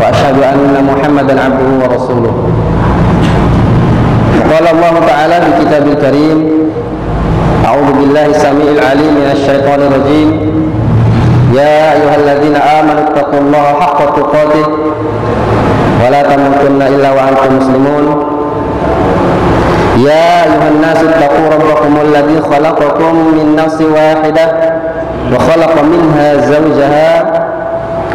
وأشهد أن محمدا عبده ورسوله. قال الله تعالى في كتاب الكريم أعوذ بالله السميع العليم من الشيطان الرجيم. يا أيها الذين آمنوا اتقوا الله حق تقاته ولا تموتن إلا وأنتم مسلمون. يا أيها الناس اتقوا ربكم الذي خلقكم من نفس واحدة وخلق منها زوجها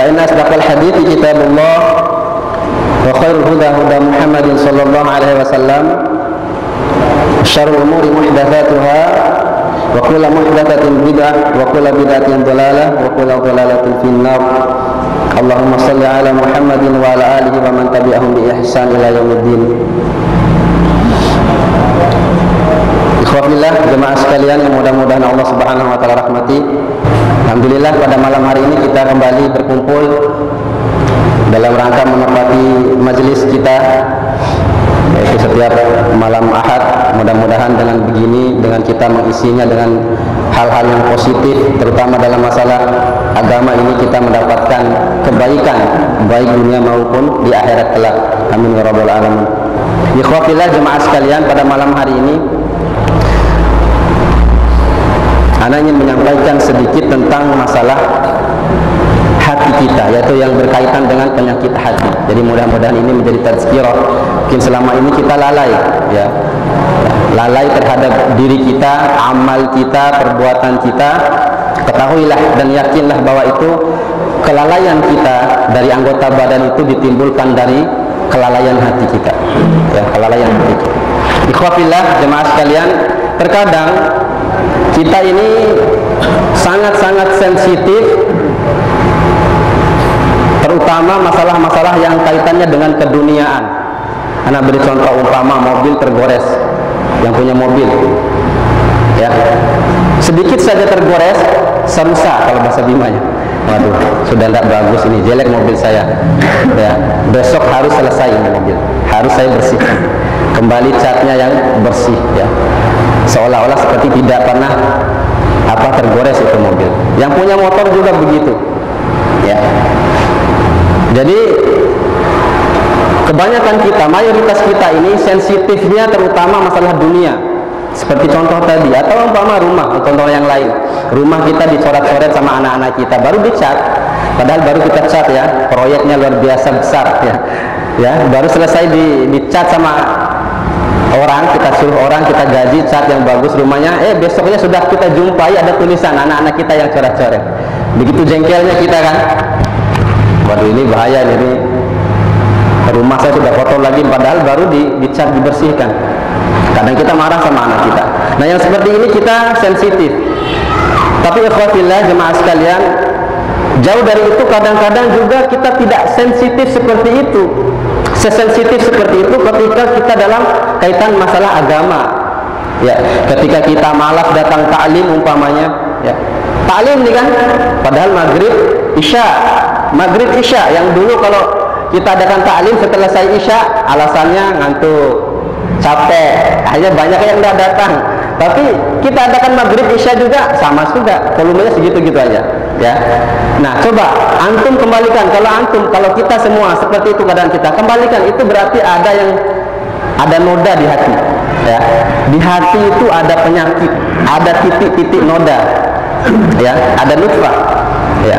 فإن أصدق الحديث كتاب الله وخير الهدى هدى محمد صلى الله عليه وسلم شر الأمور محدثاتها وكل محدثة بدعة وكل بدعة ضلالة وكل ضلالة في النار اللهم صل على محمد وعلى آله ومن تبعهم بإحسان إلى يوم الدين Ikhwafillah jemaah sekalian yang mudah-mudahan Allah Subhanahu wa taala rahmati. Alhamdulillah pada malam hari ini kita kembali berkumpul dalam rangka menepati majelis kita yaitu setiap malam Ahad. Mudah-mudahan dengan begini dengan kita mengisinya dengan hal-hal yang positif terutama dalam masalah agama ini kita mendapatkan kebaikan baik dunia maupun di akhirat kelak. Amin ya rabbal alamin. Ikhwafillah jemaah sekalian pada malam hari ini Anda ingin menyampaikan sedikit tentang masalah hati kita yaitu yang berkaitan dengan penyakit hati. Jadi mudah-mudahan ini menjadi tazkirah. Mungkin selama ini kita lalai ya. Lalai terhadap diri kita, amal kita, perbuatan kita. Ketahuilah dan yakinlah bahwa itu kelalaian kita dari anggota badan itu ditimbulkan dari kelalaian hati kita. Ya, kelalaian hati kita. Ikhwafillah jemaah sekalian, terkadang kita ini sangat-sangat sensitif terutama masalah-masalah yang kaitannya dengan keduniaan. Anak beri contoh umpama mobil tergores yang punya mobil. Ya. Sedikit saja tergores serusak kalau bahasa Bimanya. Waduh sudah tidak bagus ini jelek mobil saya. Ya besok harus selesai mobil harus saya bersihkan. Kembali catnya yang bersih ya seolah-olah seperti tidak pernah apa tergores itu mobil. Yang punya motor juga begitu. Ya. Jadi kebanyakan kita, mayoritas kita ini sensitifnya terutama masalah dunia. Seperti contoh tadi atau umpama rumah, contoh yang lain. Rumah kita dicoret-coret sama anak-anak kita baru dicat. Padahal baru kita cat ya, proyeknya luar biasa besar ya. Ya, baru selesai di dicat sama orang kita suruh orang kita gaji cat yang bagus rumahnya. Eh besoknya sudah kita jumpai ada tulisan anak-anak kita yang coret-coret. Begitu jengkelnya kita kan. Waduh ini bahaya ini. Rumah saya sudah kotor lagi padahal baru di, dicat dibersihkan. Kadang kita marah sama anak kita. Nah yang seperti ini kita sensitif. Tapi ikhwatillah jemaah sekalian jauh dari itu kadang-kadang juga kita tidak sensitif seperti itu sesensitif seperti itu ketika kita dalam kaitan masalah agama. Ya ketika kita malas datang taklim umpamanya ya. Taklim nih kan? Padahal maghrib isya. Maghrib isya yang dulu kalau kita adakan taklim setelah saya isya alasannya ngantuk capek. Hanya banyak yang tidak datang. Tapi kita adakan maghrib isya juga sama juga volumenya segitu-gitu aja ya. Nah coba antum kembalikan. Kalau antum kalau kita semua seperti itu keadaan kita kembalikan. Itu berarti ada yang ada noda di hati ya. Di hati itu ada penyakit ada titik-titik noda ya. Ada nutfah ya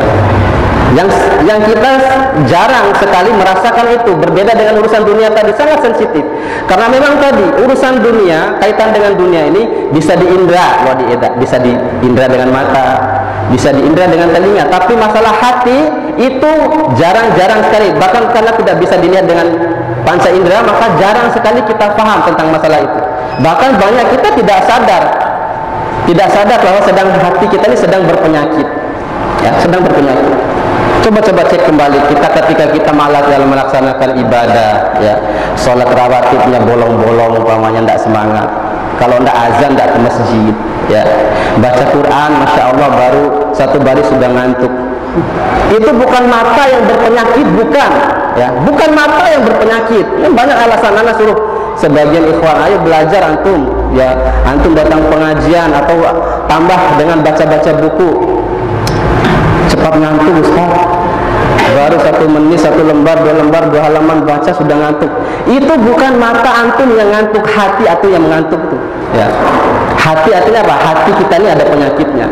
yang yang kita jarang sekali merasakan itu berbeda dengan urusan dunia tadi sangat sensitif. Karena memang tadi urusan dunia kaitan dengan dunia ini bisa diindra loh diindra bisa diindra dengan mata bisa diindra dengan telinga. Tapi masalah hati itu jarang-jarang sekali. Bahkan karena tidak bisa dilihat dengan panca indera maka jarang sekali kita paham tentang masalah itu. Bahkan banyak kita tidak sadar tidak sadar bahwa sedang hati kita ini sedang berpenyakit. Ya sedang berpenyakit Coba-coba cek kembali kita ketika kita malas dalam melaksanakan ibadah, ya, sholat rawatibnya bolong-bolong, umpamanya tidak semangat. Kalau tidak azan, tidak ke masjid, ya. Baca Quran, masya Allah baru satu baris sudah ngantuk. Itu bukan mata yang berpenyakit, bukan, ya, bukan mata yang berpenyakit. Ini banyak alasan anak suruh sebagian ikhwan ayo belajar antum ya antum datang pengajian atau tambah dengan baca-baca buku cepat ngantuk Ustaz baru satu menit satu lembar dua lembar dua halaman baca sudah ngantuk. Itu bukan mata antum yang ngantuk hati atau yang mengantuk itu ya. Hati artinya apa? Hati kita ini ada penyakitnya.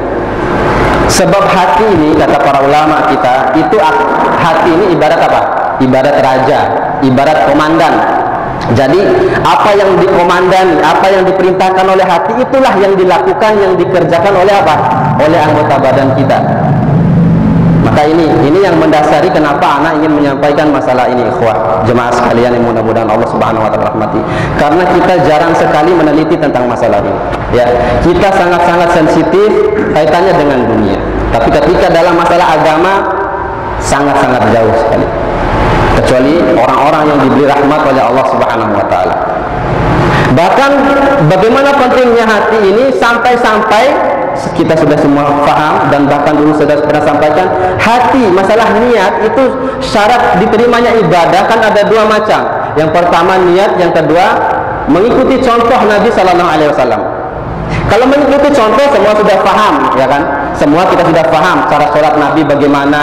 Sebab hati ini kata para ulama kita itu hati ini ibarat apa? Ibarat raja ibarat komandan. Jadi apa yang dikomandani, apa yang diperintahkan oleh hati itulah yang dilakukan, yang dikerjakan oleh apa? Oleh anggota badan kita. Maka ini ini yang mendasari kenapa anak ingin menyampaikan masalah ini ikhwah jemaah sekalian yang mudah-mudahan Allah Subhanahu wa taala rahmati. Karena kita jarang sekali meneliti tentang masalah ini. Ya, kita sangat-sangat sensitif kaitannya dengan dunia. Tapi ketika dalam masalah agama sangat-sangat jauh sekali. Kecuali orang-orang yang diberi rahmat oleh Allah Subhanahu wa taala. Bahkan bagaimana pentingnya hati ini sampai-sampai kita sudah semua paham dan bahkan dulu sudah pernah sampaikan hati masalah niat itu syarat diterimanya ibadah kan ada dua macam. Yang pertama niat yang kedua mengikuti contoh Nabi Sallallahu Alaihi Wasallam. Kalau mengikuti contoh semua sudah paham ya kan? Semua kita sudah paham cara sholat Nabi bagaimana.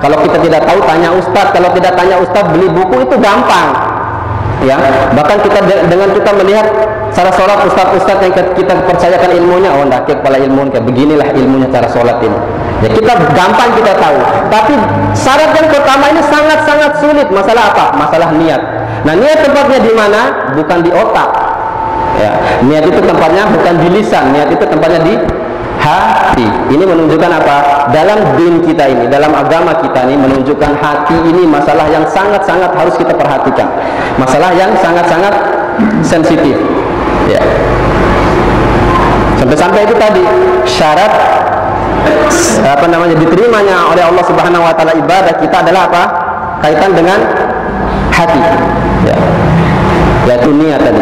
Kalau kita tidak tahu tanya ustadz kalau tidak tanya ustadz beli buku itu gampang. Ya bahkan kita dengan kita melihat cara sholat ustaz-ustaz yang kita percayakan ilmunya oh nak kepala ilmu kayak beginilah ilmunya cara sholat ini ya kita gampang kita tahu tapi syarat yang pertama ini sangat-sangat sulit masalah apa masalah niat nah niat tempatnya di mana bukan di otak ya niat itu tempatnya bukan di lisan niat itu tempatnya di hati. Ini menunjukkan apa? Dalam din kita ini, dalam agama kita ini menunjukkan hati ini masalah yang sangat-sangat harus kita perhatikan. Masalah yang sangat-sangat sensitif. Ya. Sampai-sampai itu tadi syarat apa namanya diterimanya oleh Allah Subhanahu wa taala ibadah kita adalah apa? Kaitan dengan hati. Ya. Yaitu niat tadi.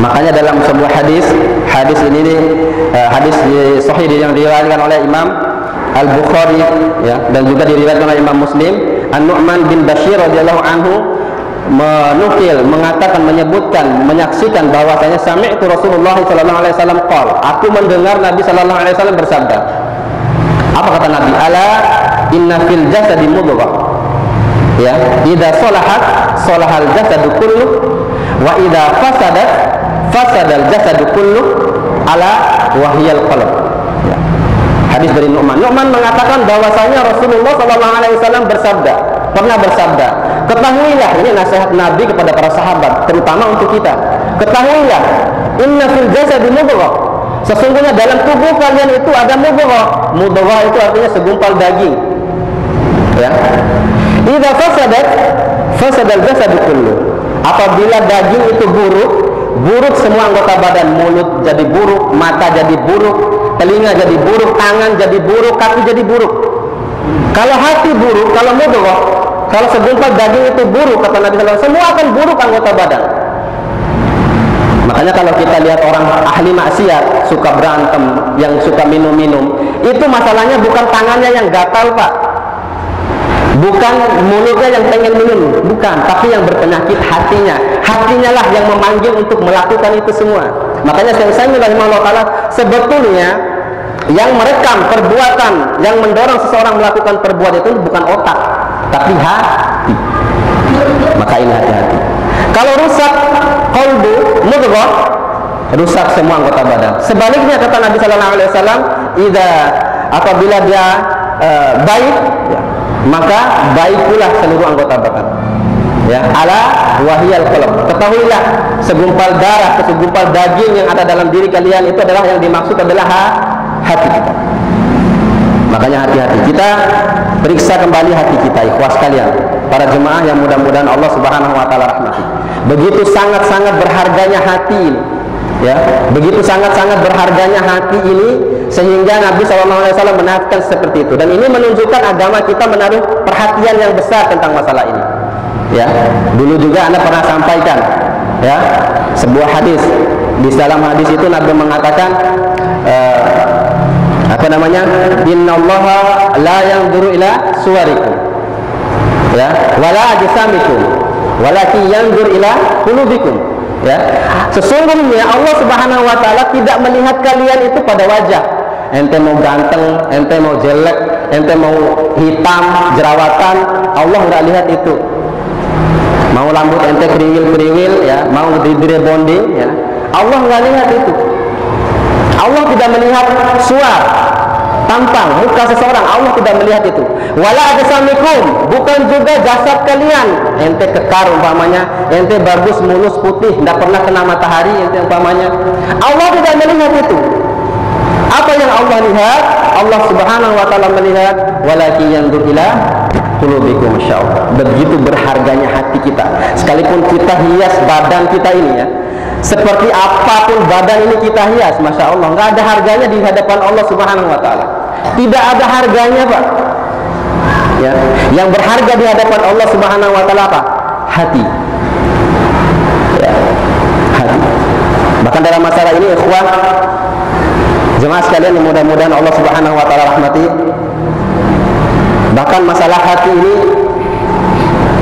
Makanya dalam sebuah hadis, hadis ini uh, hadis sahih yang diriwayatkan oleh Imam Al Bukhari ya dan juga diriwayatkan oleh Imam Muslim, An Nu'man bin Bashir radhiyallahu anhu menukil, mengatakan, menyebutkan, menyaksikan bahwasanya sami'tu Rasulullah sallallahu alaihi wasallam qol, aku mendengar Nabi sallallahu alaihi wasallam bersabda. Apa kata Nabi? Ala inna fil jasadi mudghah. Ya, idza salahat salahal jasadu kullu wa idza fasadat fasadal jasadu kullu ala wahyal qalb ya. hadis dari Nu'man Nu'man mengatakan bahwasanya Rasulullah sallallahu alaihi wasallam bersabda pernah bersabda ketahuilah ini nasihat Nabi kepada para sahabat terutama untuk kita. Ketahuilah inna fil jasadi mudghah. Sesungguhnya dalam tubuh kalian itu ada mudghah. Mudghah itu artinya segumpal daging. Ya. Idza fasadat fasadal jasadu kullu. Apabila daging itu buruk buruk semua anggota badan mulut jadi buruk mata jadi buruk telinga jadi buruk tangan jadi buruk kaki jadi buruk. Kalau hati buruk kalau mudghah kalau segumpal daging itu buruk kata Nabi SAW semua akan buruk anggota badan. Makanya kalau kita lihat orang ahli maksiat suka berantem yang suka minum-minum itu masalahnya bukan tangannya yang gatal pak. Bukan mulutnya yang pengen minum bukan tapi yang berpenyakit hatinya. Hatinya lah yang memanggil untuk melakukan itu semua. Makanya saya Utsaimin rahimahullah taala sebetulnya yang merekam perbuatan yang mendorong seseorang melakukan perbuatan itu bukan otak tapi hati. Maka ini hati-hati. Kalau rusak kolbu mudghah rusak semua anggota badan. Sebaliknya kata Nabi Shallallahu Alaihi Wasallam ida apabila dia uh, baik ya, maka baik pula seluruh anggota badan. Ya ala wahiyal qalb. Ketahuilah segumpal darah segumpal daging yang ada dalam diri kalian itu adalah yang dimaksud adalah hati kita makanya hati-hati. Kita periksa kembali hati kita ikhwas kalian. Para jemaah yang mudah-mudahan Allah Subhanahu wa taala rahmati. Begitu sangat-sangat berharganya hati ini ya. Begitu sangat-sangat berharganya hati ini sehingga Nabi SAW menaatkan seperti itu. Dan ini menunjukkan agama kita menaruh perhatian yang besar tentang masalah ini ya. Dulu juga anda pernah sampaikan ya sebuah hadis. Di dalam hadis itu Nabi mengatakan uh, apa namanya? Innallaha la yanzuru ila suwarikum. Ya. Wala ajsamikum walakin yanzur ila qulubikum. Ya. Sesungguhnya Allah Subhanahu wa taala tidak melihat kalian itu pada wajah. Ente mau ganteng ente mau jelek ente mau hitam jerawatan Allah nggak lihat itu. Mau rambut ente kriwil-kriwil ya, mau diberi bonding ya. Allah nggak lihat itu. Allah tidak melihat suar, tampang, muka seseorang. Allah tidak melihat itu. Wala ajsamikum, bukan juga jasad kalian. Ente kekar umpamanya, ente bagus, mulus, putih, tidak pernah kena matahari ente umpamanya. Allah tidak melihat itu. Apa yang Allah lihat? Allah Subhanahu wa taala melihat walakin yanzur ila qulubikum masyaallah. Begitu berharganya hati kita. Sekalipun kita hias badan kita ini ya. Seperti apa pun badan ini kita hias, masya Allah, nggak ada harganya di hadapan Allah Subhanahu Wa Taala. Tidak ada harganya, pak. Ya, yang berharga di hadapan Allah Subhanahu Wa Taala apa? Hati. Ya, hati. Bahkan dalam masalah ini, ikhwah, jemaah sekalian mudah-mudahan Allah Subhanahu Wa Taala rahmati, Bahkan masalah hati ini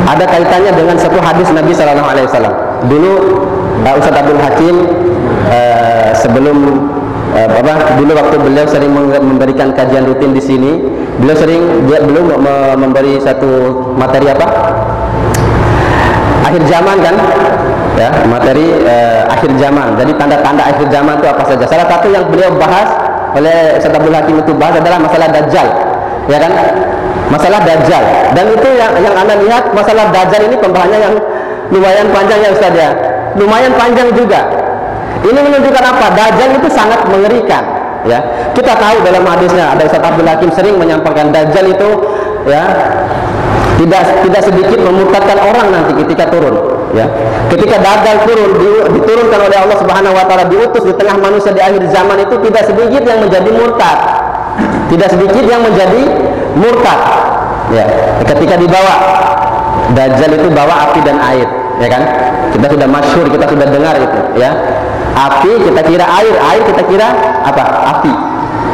ada kaitannya dengan satu hadis Nabi Shallallahu Alaihi Wasallam. Dulu uh, Ustaz Abdul Hakim uh, sebelum uh, apa dulu waktu beliau sering memberikan kajian rutin di sini, beliau sering dia belum memberi satu materi apa? Akhir zaman kan? Ya, materi uh, akhir zaman. Jadi tanda-tanda akhir zaman itu apa saja? Salah satu yang beliau bahas oleh Ustaz Abdul Hakim itu bahas adalah masalah dajjal. Ya kan? masalah dajjal dan itu yang yang anda lihat masalah dajjal ini pembahasannya yang lumayan panjang ya Ustaz ya lumayan panjang juga. Ini menunjukkan apa? Dajjal itu sangat mengerikan ya. Kita tahu dalam hadisnya ada Ustaz Abdul Hakim sering menyampaikan dajjal itu ya tidak tidak sedikit memurtadkan orang nanti ketika turun ya. Ketika dajjal turun di, diturunkan oleh Allah Subhanahu wa taala diutus di tengah manusia di akhir zaman itu tidak sedikit yang menjadi murtad. Tidak sedikit yang menjadi murtad ya. Ketika dibawa Dajjal itu bawa api dan air ya kan? Kita sudah masyur kita sudah dengar itu ya. Api kita kira air. Air kita kira apa? Api.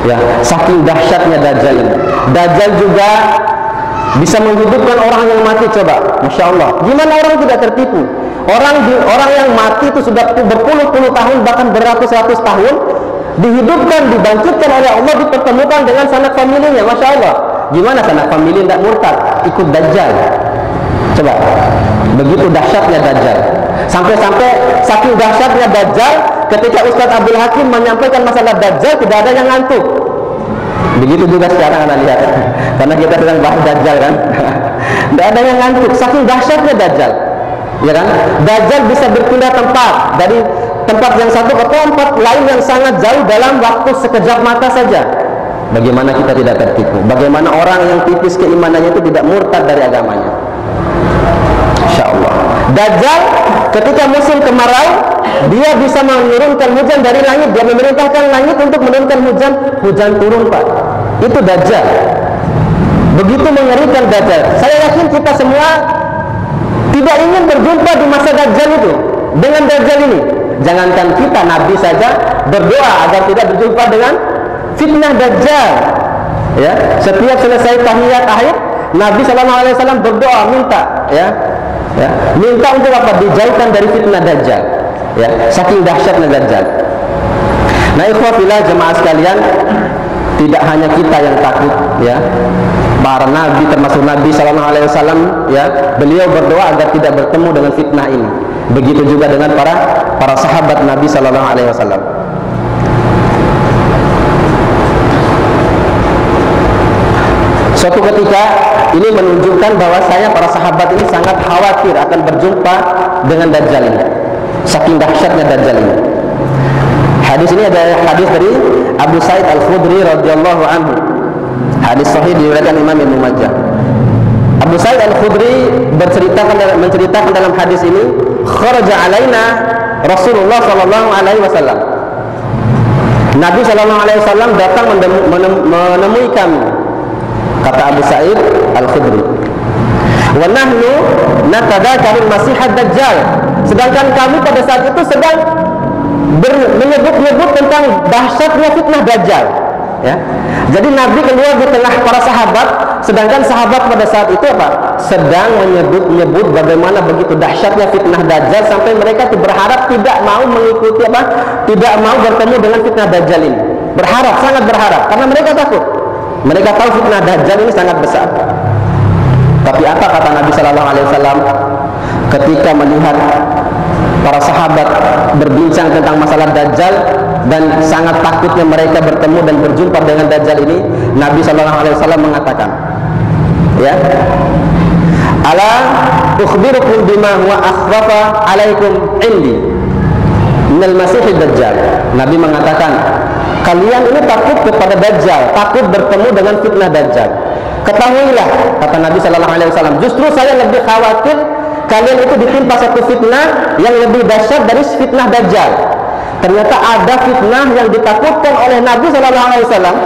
Ya saking dahsyatnya Dajjal ini. Dajjal juga bisa menghidupkan orang yang mati coba. Masya Allah gimana orang tidak tertipu? Orang orang yang mati itu sudah berpuluh-puluh tahun bahkan beratus-ratus tahun dihidupkan dibangkitkan oleh Allah dipertemukan dengan sanak familinya. Masya Allah Gimana sana famili tidak murtad? Ikut dajjal? Coba. Begitu dahsyatnya dajjal. Sampai-sampai saking dahsyatnya dajjal ketika Ustaz Abdul Hakim menyampaikan masalah dajjal tidak ada yang ngantuk. Begitu juga sekarang Anda lihat. Karena kita sedang bahas dajjal kan. Tidak ada yang ngantuk saking dahsyatnya dajjal. Ya kan? Dajjal bisa berpindah tempat dari tempat yang satu ke tempat lain yang sangat jauh dalam waktu sekejap mata saja. Bagaimana kita tidak tertipu? Bagaimana orang yang tipis keimanannya itu tidak murtad dari agamanya? Insya Allah. Dajjal ketika musim kemarau dia bisa menurunkan hujan dari langit. Dia memerintahkan langit untuk menurunkan hujan. Hujan turun pak. Itu Dajjal. Begitu mengerikan Dajjal. Saya yakin kita semua tidak ingin berjumpa di masa Dajjal itu dengan Dajjal ini. Jangankan kita Nabi saja berdoa agar tidak berjumpa dengan fitnah dajjal ya setiap selesai tahiyat akhir Nabi Shallallahu Alaihi Wasallam berdoa minta ya ya. Minta untuk apa? Dijauhkan dari fitnah dajjal. Ya. Saking dahsyatnya dajjal. Nah ikhwatilah jemaah sekalian tidak hanya kita yang takut ya. Para nabi termasuk Nabi Shallallahu Alaihi Wasallam ya. Beliau berdoa agar tidak bertemu dengan fitnah ini. Begitu juga dengan para para sahabat Nabi Shallallahu Alaihi Wasallam Suatu ketika ini menunjukkan bahwasanya para sahabat ini sangat khawatir akan berjumpa dengan Dajjal ini. Saking dahsyatnya Dajjal ini. Hadis ini ada hadis dari Abu Said Al-Khudri radhiyallahu anhu. Hadis sahih diriwayatkan Imam Ibnu Majah. Abu Said Al-Khudri berceritakan dalam menceritakan dalam hadis ini, kharaja alaina Rasulullah sallallahu alaihi wasallam. Nabi sallallahu alaihi wasallam datang menemui kami. Kata Abu Said Al-Khudri. Wa nahnu natadakaru Masih Ad-Dajjal. Sedangkan kami pada saat itu sedang menyebut-nyebut tentang dahsyatnya fitnah Dajjal. Ya. Jadi Nabi keluar di tengah para sahabat, sedangkan sahabat pada saat itu apa? Sedang menyebut-nyebut bagaimana begitu dahsyatnya fitnah Dajjal sampai mereka tuh berharap tidak mau mengikuti apa? Tidak mau bertemu dengan fitnah Dajjal ini. Berharap, sangat berharap karena mereka takut. Mereka tahu fitnah Dajjal ini sangat besar. Tapi apa kata Nabi Shallallahu Alaihi Wasallam ketika melihat para sahabat berbincang tentang masalah Dajjal dan sangat takutnya mereka bertemu dan berjumpa dengan Dajjal ini Nabi Shallallahu Alaihi Wasallam mengatakan ya ala ukhbirukum bima huwa akhwafa alaikum indi minal dajjal Nabi mengatakan kalian ini takut kepada dajjal takut bertemu dengan fitnah dajjal ketahuilah kata Nabi Shallallahu Alaihi Wasallam justru saya lebih khawatir kalian itu ditimpa satu fitnah yang lebih dahsyat dari fitnah dajjal. Ternyata ada fitnah yang ditakutkan oleh Nabi Shallallahu Alaihi Wasallam.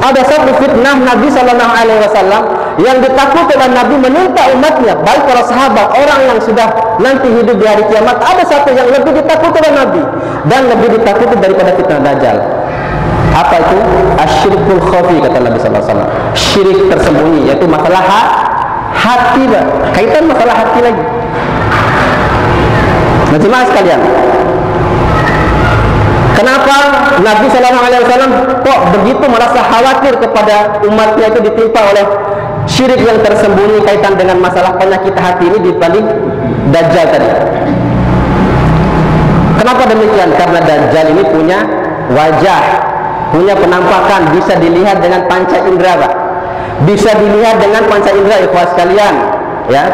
Ada satu fitnah Nabi Shallallahu Alaihi Wasallam yang ditakutkan oleh Nabi meminta umatnya, baik para sahabat, orang yang sudah nanti hidup di hari kiamat, ada satu yang lebih ditakutkan oleh Nabi dan lebih ditakuti daripada fitnah dajjal. Apa itu? Asyirkul khafi kata Nabi Sallallahu Alaihi Wasallam. Syirik tersembunyi yaitu masalah hati bah. kaitan masalah hati lagi nah jemaah sekalian kenapa Nabi Shallallahu Alaihi Wasallam kok begitu merasa khawatir kepada umatnya itu ditimpa oleh syirik yang tersembunyi kaitan dengan masalah penyakit hati ini dibanding Dajjal tadi kenapa demikian karena Dajjal ini punya wajah punya penampakan bisa dilihat dengan panca indera Pak. Bisa dilihat dengan panca indera ikhwas sekalian ya.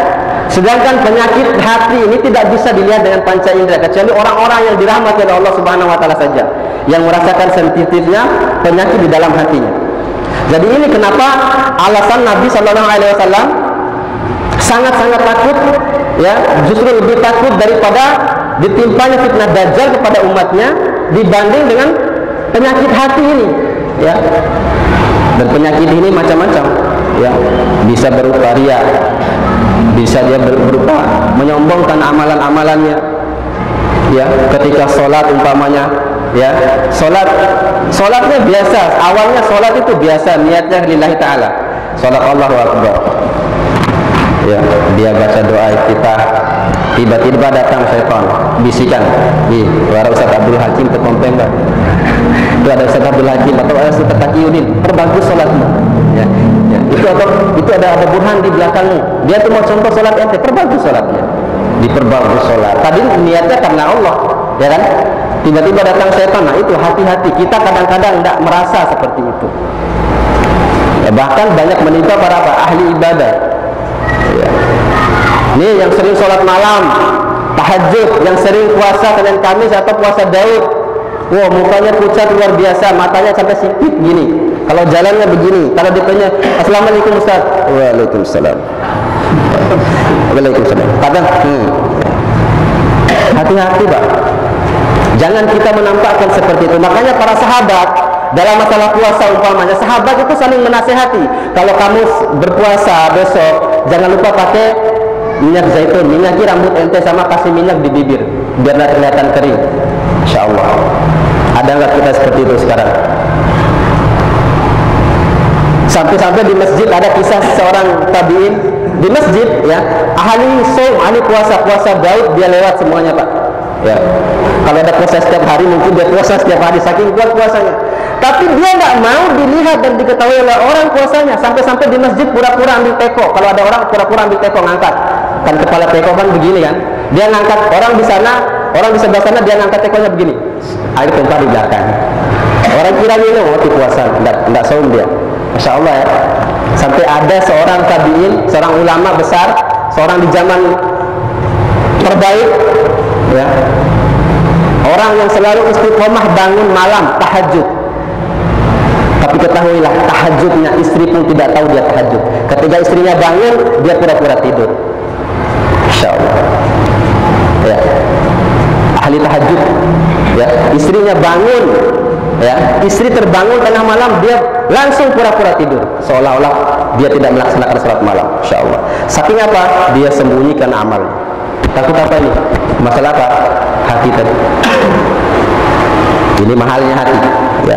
Sedangkan penyakit hati ini tidak bisa dilihat dengan panca indera kecuali orang-orang yang dirahmati oleh Allah Subhanahu wa taala saja yang merasakan sensitifnya penyakit di dalam hatinya. Jadi ini kenapa alasan Nabi Shallallahu alaihi wasallam sangat-sangat takut ya justru lebih takut daripada ditimpanya fitnah dajjal kepada umatnya dibanding dengan penyakit hati ini ya. Dan penyakit ini macam-macam ya. Bisa berupa ria bisa dia berupa menyombongkan amalan-amalannya ya. Ketika sholat umpamanya ya. Sholat sholatnya biasa. Awalnya sholat itu biasa niatnya lillahi ta'ala. Sholat Allah Akbar. Ya dia baca doa kita tiba-tiba datang syaitan bisikan. Di suara Ustaz Abdul Hakim ke Kompeng itu ada Ustaz Abdul Hakim atau ada Ustaz Taqiyuddin. Perbagus sholatmu. Ya, ya. itu atau itu ada ada burhan di belakangmu. Dia tuh mau contoh sholat ente perbagus sholatnya. Diperbagus sholat. Tadi niatnya karena Allah ya kan? Tiba-tiba datang setan nah itu hati-hati. Kita kadang-kadang tidak merasa seperti itu. Ya, bahkan banyak menimpa para ahli ibadah. Ini yang sering sholat malam tahajud yang sering puasa Senin Kamis atau puasa Daud Wah mukanya pucat luar biasa, matanya sampai sipit gini. Kalau jalannya begini, kalau ditanya Assalamualaikum Ustaz, Waalaikumsalam. Waalaikumsalam. Kadang, hmm. hati-hati pak. Jangan kita menampakkan seperti itu. Makanya para sahabat dalam masalah puasa umpamanya, sahabat itu saling menasehati. Kalau kamu berpuasa besok, jangan lupa pakai minyak zaitun, minyaki rambut ente sama kasih minyak di bibir, biar kelihatan kering. Insya Allah. Ada nggak kita seperti itu sekarang? Sampai-sampai di masjid ada kisah seorang tabiin. Di masjid ya ahli som ahli puasa puasa Daud dia lewat semuanya pak. Ya. Kalau ada puasa setiap hari mungkin dia puasa setiap hari saking kuat puasanya. Tapi dia nggak mau dilihat dan diketahui oleh orang puasanya. Sampai-sampai di masjid pura-pura ambil teko. Kalau ada orang pura-pura ambil teko ngangkat kan kepala teko kan begini kan. Dia ngangkat orang di sana orang di sebelah sana dia ngangkat tekonya begini. Air tumpah di belakang. Orang kira minum waktu puasa tidak tidak saum dia. Masya Allah ya. Sampai ada seorang tabiin seorang ulama besar seorang di zaman terbaik ya. Orang yang selalu istiqomah bangun malam tahajud. Tapi ketahuilah tahajudnya istri pun tidak tahu dia tahajud. Ketika istrinya bangun dia pura-pura tidur Insya Allah ya ahli tahajud ya istrinya bangun ya istri terbangun tengah malam dia langsung pura-pura tidur. Seolah-olah dia tidak melaksanakan sholat malam insya Allah saking apa? Dia sembunyikan amal. Takut apa ini? Masalah apa? Hati tadi. Ini mahalnya hati ya.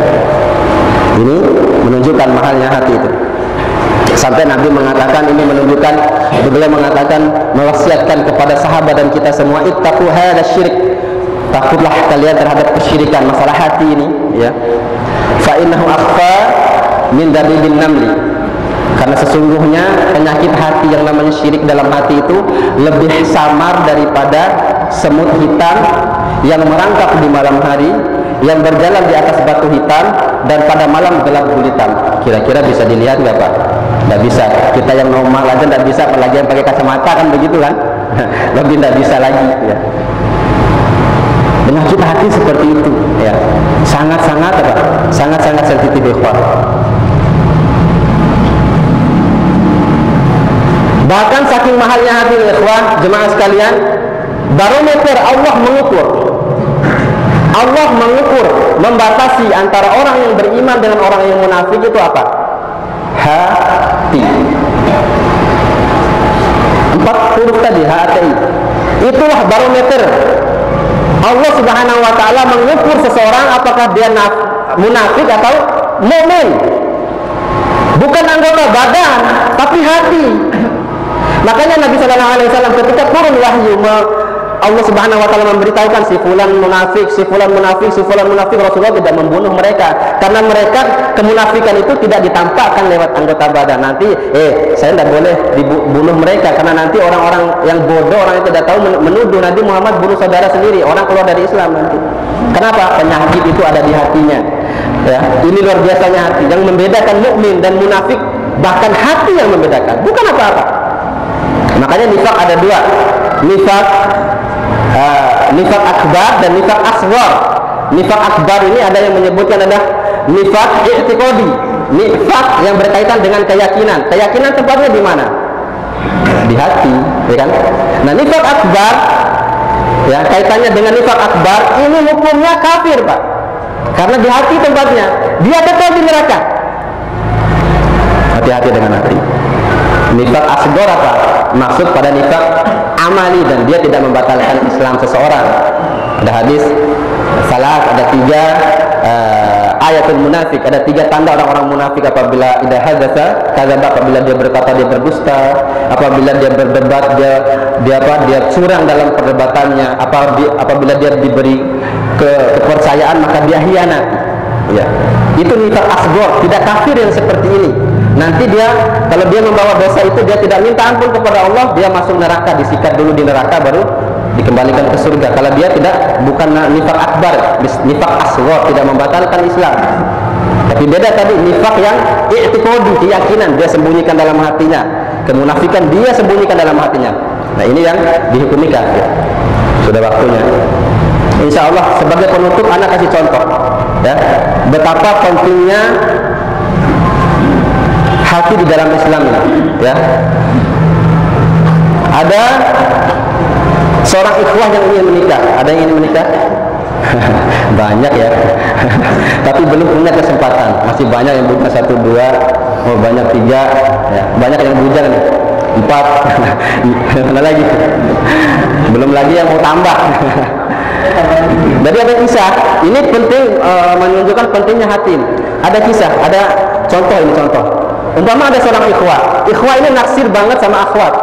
Ini menunjukkan mahalnya hati itu. Sampai Nabi mengatakan ini menunjukkan beliau mengatakan mewasiatkan kepada sahabat dan kita semua ittaqu hadza syirik takutlah kalian terhadap kesyirikan masalah hati ini ya. Fa innahu akhfa min dabibil namli. Karena sesungguhnya penyakit hati yang namanya syirik dalam hati itu lebih samar daripada semut hitam yang merangkap di malam hari yang berjalan di atas batu hitam dan pada malam gelap gulitan kira-kira bisa dilihat nggak Pak? nggak bisa. Kita yang normal aja nggak bisa apalagi yang pakai kacamata kan begitu kan? Lebih nggak bisa lagi ya penyakit hati seperti itu. Ya. Sangat-sangat apa? Sangat-sangat sensitif ikhwan bahkan saking mahalnya hati ikhwan jemaah sekalian barometer Allah mengukur. Allah mengukur membatasi antara orang yang beriman dengan orang yang munafik itu apa? Hati. Empat huruf tadi hati. Itulah barometer Allah Subhanahu wa taala mengukur seseorang apakah dia munafik atau mukmin. Bukan anggota badan, tapi hati. Makanya Nabi Shallallahu Alaihi Wasallam ketika turun wahyu Allah Subhanahu wa taala memberitahukan si fulan munafik, si fulan munafik, si fulan munafik Rasulullah tidak membunuh mereka karena mereka kemunafikan itu tidak ditampakkan lewat anggota badan. Nanti eh saya tidak boleh dibunuh mereka karena nanti orang-orang yang bodoh, orang yang tidak tahu menuduh nanti Muhammad bunuh saudara sendiri, orang keluar dari Islam nanti. Kenapa? Penyakit itu ada di hatinya. Ya, ini luar biasanya hati yang membedakan mukmin dan munafik bahkan hati yang membedakan, bukan apa-apa. Makanya nifak ada dua. Nifak uh, nifak akbar dan nifak aswar nifak akbar ini ada yang menyebutkan ada nifak i'tiqadi. Nifak yang berkaitan dengan keyakinan. Keyakinan tempatnya di mana? Di hati ya kan? Nah nifak akbar ya kaitannya dengan nifak akbar ini hukumnya kafir pak. Karena di hati tempatnya dia tetap di neraka. Hati-hati dengan hati. Nifak asgor apa? Maksud pada nifak amali dan dia tidak membatalkan Islam seseorang. Ada hadis salah ada tiga uh, ayatul munafik. Ada tiga tanda orang-orang munafik apabila tidak hadasa kadzaba apabila dia berkata dia berdusta apabila dia berdebat dia dia apa dia curang dalam perdebatannya apabila dia diberi ke, kepercayaan maka dia hianat ya. Itu nifak asgor tidak kafir yang seperti ini nanti dia kalau dia membawa dosa itu dia tidak minta ampun kepada Allah dia masuk neraka disikat dulu di neraka baru dikembalikan ke surga. Kalau dia tidak bukan nifak akbar nifak asghar tidak membatalkan Islam. Tapi beda tadi nifak yang i'tiqadi keyakinan dia sembunyikan dalam hatinya. Kemunafikan dia sembunyikan dalam hatinya. Nah ini yang dihukumi kafir. Sudah waktunya. Insya Allah sebagai penutup anak kasih contoh. Ya betapa pentingnya hati di dalam Islam ya. Ada seorang ikhwah yang ingin menikah. Ada yang ingin menikah? Banyak ya. Tapi belum punya kesempatan. Masih banyak yang punya satu dua oh banyak tiga ya. banyak yang bujang empat. Mana lagi? Belum lagi yang mau tambah. Jadi ada kisah. Ini penting e, menunjukkan pentingnya hati. Ada kisah ada contoh ini contoh Umpama ada seorang ikhwah, ikhwah ini naksir banget sama akhwat.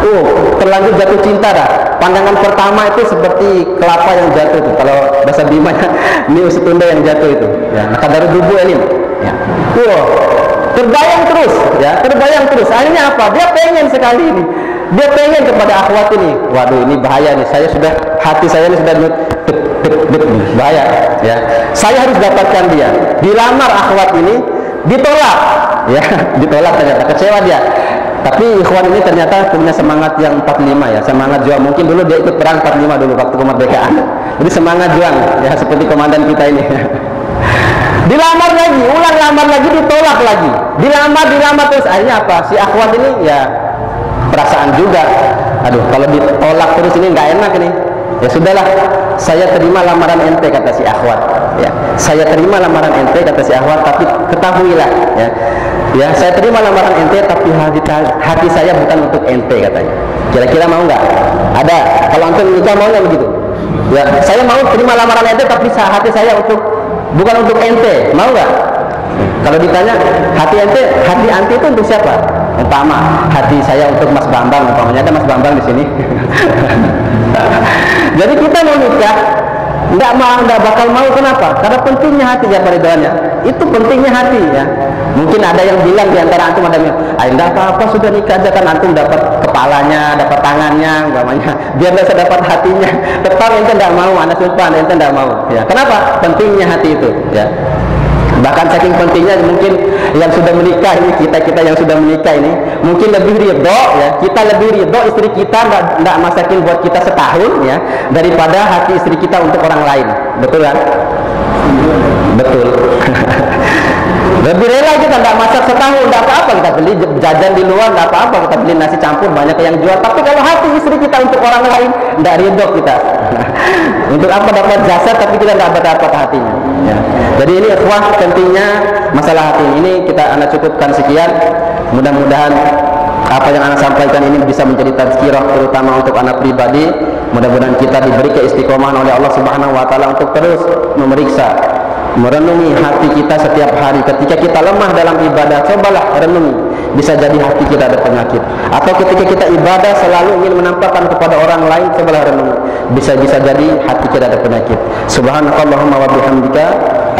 Oh, terlanjur jatuh cinta dah. Pandangan pertama itu seperti kelapa yang jatuh itu. Kalau bahasa Bima ini setunda yang jatuh itu. Ya, kadar dubu ini. Ya. Wow, terbayang terus, ya, terbayang terus. Akhirnya apa? Dia pengen sekali ini. Dia pengen kepada akhwat ini. Waduh, ini bahaya nih. Saya sudah hati saya ini sudah bahaya, ya. Saya harus dapatkan dia. Dilamar akhwat ini ditolak. Ya ditolak ternyata. Kecewa dia. Tapi ikhwan ini ternyata punya semangat yang 45 ya. Semangat juang. Mungkin dulu dia ikut perang 45 dulu waktu kemerdekaan jadi semangat juang ya seperti komandan kita ini. Dilamar lagi ulang lamar lagi ditolak lagi. Dilamar dilamar terus akhirnya apa? Si akhwat ini ya perasaan juga. Aduh kalau ditolak terus ini nggak enak nih ya sudahlah saya terima lamaran ente kata si akhwat ya saya terima lamaran ente kata si akhwat tapi ketahuilah ya. Ya saya terima lamaran ente tapi hati, hati saya bukan untuk ente katanya. Kira-kira mau nggak? Ada. Kalau antum nikah mau nggak begitu. Ya saya mau terima lamaran ente tapi hati saya untuk bukan untuk ente mau nggak? Kalau ditanya hati ente hati anti itu untuk siapa? Umpama hati saya untuk Mas Bambang umpamanya ada Mas Bambang di sini. Jadi kita mau nikah Enggak mau, enggak bakal mau kenapa? Karena pentingnya hati ya paridoannya. Itu pentingnya hati ya. Mungkin ada yang bilang di antara antum ada yang, "Ah, enggak apa-apa sudah nikah aja kan antum dapat kepalanya, dapat tangannya, umpamanya. Biar bisa dapat hatinya. Tetap ente enggak mau, anak sumpah ente enggak mau. Ya. Kenapa? Pentingnya hati itu, ya bahkan saking pentingnya mungkin yang sudah menikah ini kita kita yang sudah menikah ini mungkin lebih ridho ya. Kita lebih ridho istri kita nggak masakin buat kita setahun ya daripada hati istri kita untuk orang lain. Betul kan? Betul lebih rela kita nggak masak setahun nggak apa-apa. Kita beli jajan di luar nggak apa-apa. Kita beli nasi campur banyak yang jual. Tapi kalau hati istri kita untuk orang lain nggak ridho kita. Untuk apa dapat jasa tapi kita nggak dapat hatinya. Ya. jadi ini ikhwah pentingnya masalah hati ini kita anak cukupkan sekian. Mudah-mudahan apa yang anak sampaikan ini bisa menjadi tazkirah terutama untuk anak pribadi. Mudah-mudahan kita diberi keistiqomahan oleh Allah Subhanahu wa taala untuk terus memeriksa merenungi hati kita setiap hari. Ketika kita lemah dalam ibadah cobalah renungi. Bisa jadi hati kita ada penyakit. Atau ketika kita ibadah selalu ingin menampakkan kepada orang lain cobalah renungi. Bisa bisa jadi hati kita ada penyakit. Subhanakallahumma wa bihamdika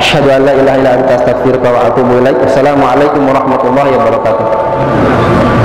asyhadu an la ilaha illa anta astaghfiruka wa atubu ilaik. Assalamualaikum warahmatullahi wabarakatuh